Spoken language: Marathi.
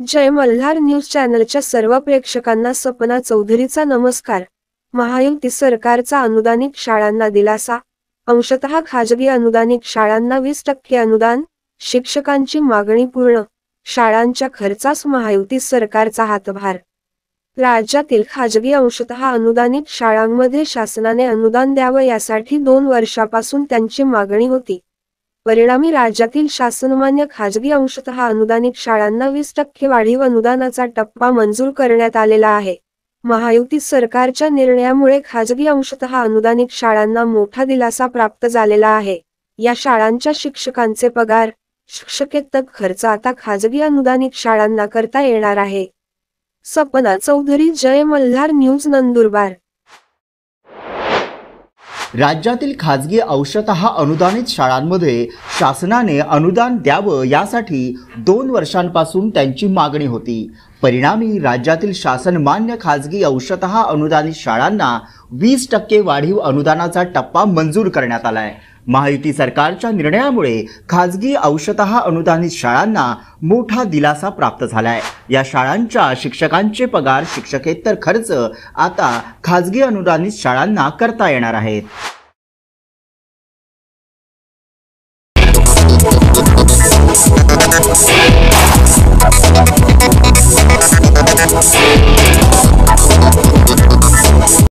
जय मल्हार न्यूज चॅनलच्या सर्व प्रेक्षकांना सपना चौधरीचा नमस्कार. महायुती सरकारचा अनुदानित शाळांना दिलासा. अंशतः खाजगी अनुदानित शाळांना वीस टक्के अनुदान शिक्षकांची मागणी पूर्ण शाळांच्या खर्चास महायुती सरकारचा हातभार. राज्यातील खाजगी अंशतः अनुदानित शाळांमध्ये शासनाने अनुदान द्यावं यासाठी दोन वर्षापासून त्यांची मागणी होती. परिणामी राज्यातील शासनमान्य खाजगी अंशतः अनुदानित शाळांना वीस टक्के वाढीव अनुदानाचा टप्पा मंजूर करण्यात आलेला आहे. महायुती सरकारच्या निर्णयामुळे खाजगी अंशतः अनुदानित शाळांना मोठा दिलासा प्राप्त झालेला आहे. या शाळांच्या शिक्षकांचे पगार शिक्षकेतर खर्च आता खाजगी अनुदानित शाळांना करता येणार आहे. सपना चौधरी जय मल्हार न्यूज नंदुरबार. राज्यातील खाजगी अंशतः अनुदानित शाळांमध्ये शासनाने अनुदान द्यावं यासाठी दोन वर्षांपासून त्यांची मागणी होती. परिणामी राज्यातील शासनमान्य खाजगी अंशतः अनुदानित शाळांना वीस टक्के वाढीव अनुदानाचा टप्पा मंजूर करण्यात आलाय. महायुती सरकारच्या निर्णयामुळे खाजगी अंशतः अनुदानित शाळांना मोठा दिलासा प्राप्त झालाय. या शाळांच्या शिक्षकांचे पगार शिक्षकेतर खर्च आता खाजगी अनुदानित शाळांना करता येणार आहेत.